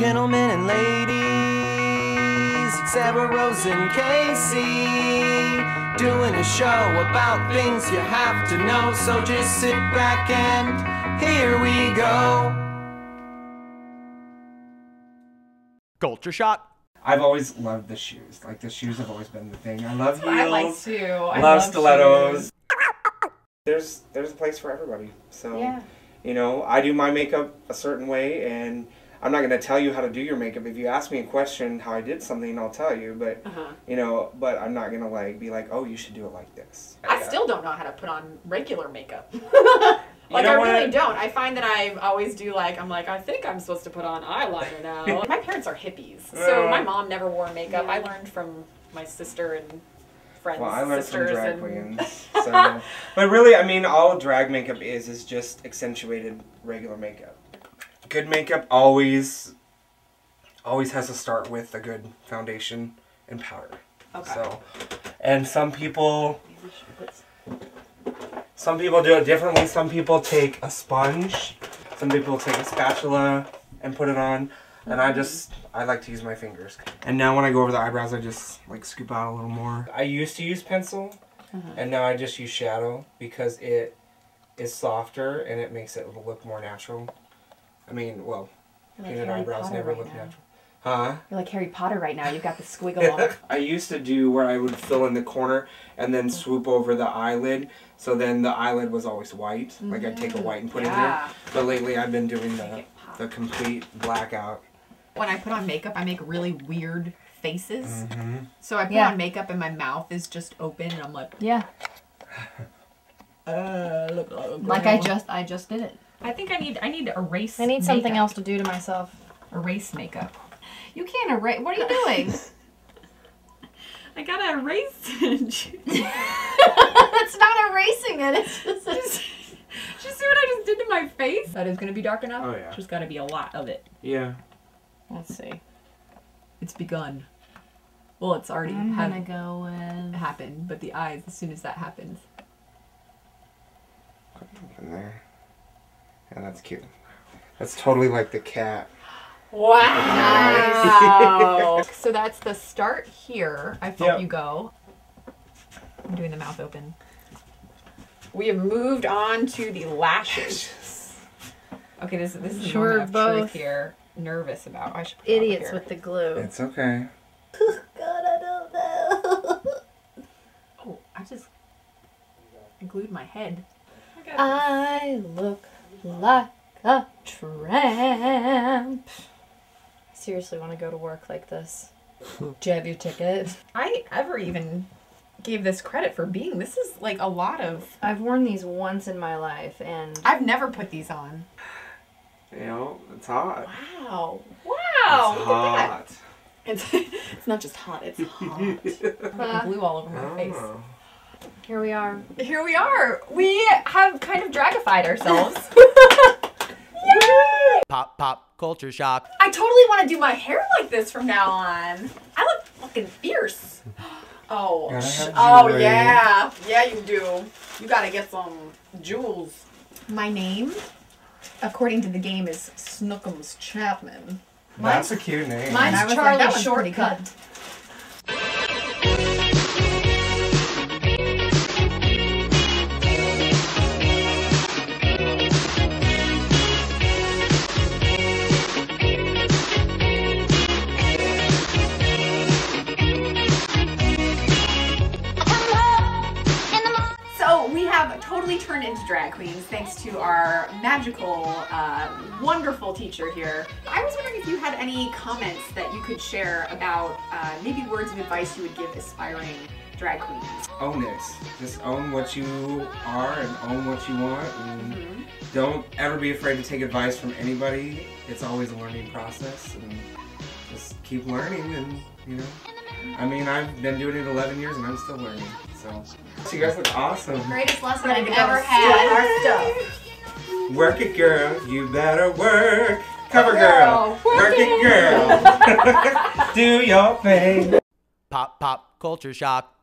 Gentlemen and ladies, it's Sarah Rose and Casey doing a show about things you have to know. So just sit back and here we go. Culture shock. I've always loved the shoes. Like the shoes have always been the thing. I love heels. I like too. I love, love stilettos. shoes. There's there's a place for everybody. So Yeah. you know, I do my makeup a certain way and I'm not gonna tell you how to do your makeup. If you ask me a question how I did something, I'll tell you. But Uh-huh. you know, but I'm not gonna like be like, oh, you should do it like this. I Yeah. still don't know how to put on regular makeup. You like know I what? really don't. I find that I always do like I'm like I think I'm supposed to put on eyeliner now. my parents are hippies, so Uh. my mom never wore makeup. I learned from my sister and friends. Well, I learned from drag and... queens. So, but really, I mean, all drag makeup is is just accentuated regular makeup. Good makeup always, always has to start with a good foundation and powder. Okay. So, and some people, some people do it differently. Some people take a sponge. Some people take a spatula and put it on. And I just, I like to use my fingers. And now when I go over the eyebrows, I just like scoop out a little more. I used to use pencil, and now I just use shadow because it is softer and it makes it look more natural. I mean, well, You're like painted Harry eyebrows Potter never right look now. natural. Huh? You're like Harry Potter right now. You've got the squiggle on. I used to do where I would fill in the corner and then swoop over the eyelid. So then the eyelid was always white. Like I'd take a white and put it Yeah. there. But lately I've been doing the, the complete blackout. When I put on makeup, I make really weird faces. Mm-hmm. So I put Yeah. on makeup and my mouth is just open, and I'm like, yeah. uh, look, look, Like I just I just did it. I think I need I need to erase. I need something makeup. else to do to myself. Erase makeup. You can't erase. What are you doing? I gotta erase it. it's not erasing it. It's just. Did you see what I just did to my face? That is gonna be dark enough. Oh, yeah. There's gotta be a lot of it. Yeah. Let's see. It's begun. Well, it's already I'm gonna go with. happened, but the eyes as soon as that happens. In there. Yeah, that's cute. That's totally like the cat. Wow. so that's the start here. I felt Yep. you go. I'm doing the mouth open. We have moved on to the lashes. Okay, this this is the Sure, moment of truth both here. Nervous about. I should put Idiots here. with the glue. It's okay. God, I don't know. Oh, I just I glued my head. I look like a tramp. Seriously, want to go to work like this? Do you have your ticket? I ever even gave this credit for being. This is like a lot of. I've worn these once in my life, and I've never put these on. You know, it's hot. Wow! Wow! it's look hot. at that. It's it's not just hot. It's hot. Put ah. glue all over my ah. face. Oh. here we are. Here we are. We have kind of dragified ourselves. Pop, pop, culture shock. I totally want to do my hair like this from now on. I look fucking fierce. Oh, Gotta sh- have oh jewelry. yeah, yeah you do. You gotta get some jewels. My name, according to the game, is Snookums Chapman. That's a cute name. Mine's I was like, Charlie that one's pretty Shortcut. So we have totally turned into drag queens thanks to our magical, uh, wonderful teacher here. I was wondering if you had any comments that you could share about uh, maybe words of advice you would give aspiring drag queens. own it. Just own what you are and own what you want. And Mm-hmm. don't ever be afraid to take advice from anybody. It's always a learning process, and just keep learning. And you know, I mean, I've been doing it 11 years, and I'm still learning. So, so you guys look awesome. Greatest lesson Ready I've to go. ever Steal had. our stuff. Work it, girl. You better work. Cover Girl, girl. Work it, girl. Do your thing. Pop, pop, culture shock.